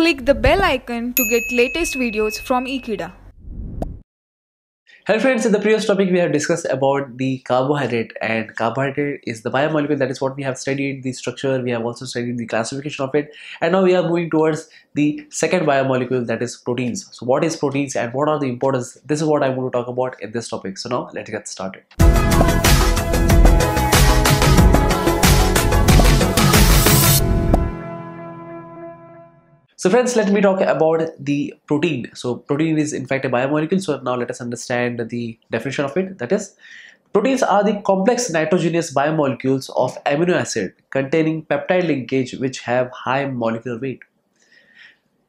Click the bell icon to get latest videos from Ekeeda. Hello friends, in the previous topic we have discussed about the carbohydrate and carbohydrate is the biomolecule that is what we have studied the structure, we have also studied the classification of it and now we are moving towards the second biomolecule that is proteins. So what is proteins and what are the importance? This is what I want to talk about in this topic. So now let's get started. So friends, let me talk about the protein. So protein is in fact a biomolecule. So now let us understand the definition of it. That is, proteins are the complex nitrogenous biomolecules of amino acid containing peptide linkage which have high molecular weight.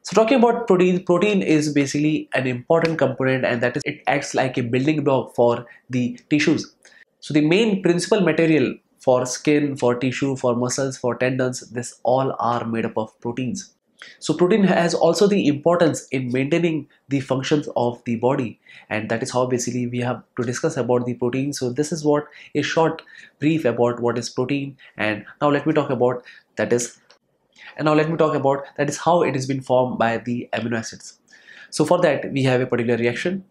So talking about protein, protein is basically an important component and that is it acts like a building block for the tissues. So the main principal material for skin, for tissue, for muscles, for tendons, this all are made up of proteins. So protein has also the importance in maintaining the functions of the body and that is how basically we have to discuss about the protein. So this is what a short brief about what is protein and now let me talk about that is and now let me talk about that is how it has been formed by the amino acids. So for that we have a particular reaction.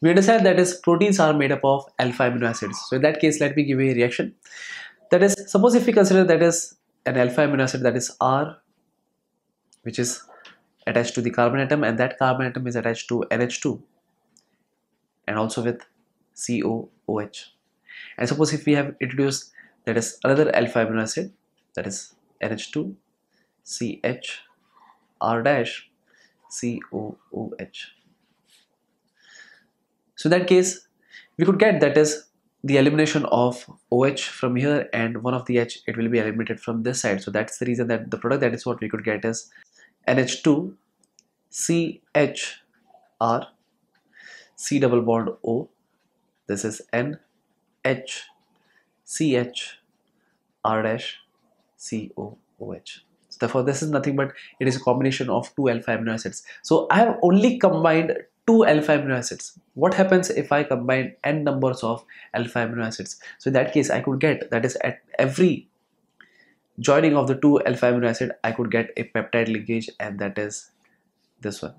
We understand that is proteins are made up of alpha amino acids. So in that case let me give you a reaction. That is suppose if we consider that is an alpha amino acid that is R which is attached to the carbon atom and that carbon atom is attached to NH2 and also with COOH and suppose if we have introduced that is another alpha amino acid that is NH2 CH R dash COOH so in that case we could get that is the elimination of OH from here and one of the H it will be eliminated from this side. So that's the reason that the product that is what we could get is NH2 CHR C double bond O this is N H CH R dash COOH therefore this is nothing but it is a combination of two alpha amino acids. So I have only combined two alpha amino acids. What happens if I combine n numbers of alpha amino acids? So in that case I could get that is at every joining of the two alpha amino acid I could get a peptide linkage and that is this one.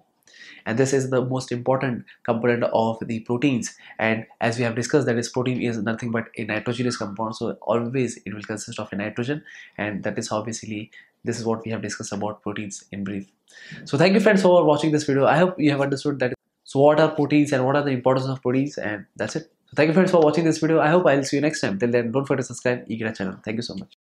And this is the most important component of the proteins. And as we have discussed that is protein is nothing but a nitrogenous compound so always it will consist of a nitrogen. And that is obviously this is what we have discussed about proteins in brief. So thank you friends for watching this video. I hope you have understood that so what are proteins and what are the importance of proteins and that's it. So thank you friends for watching this video. I hope i'll see you next time. Till then don't forget to subscribe. Ekeeda channel. Thank you so much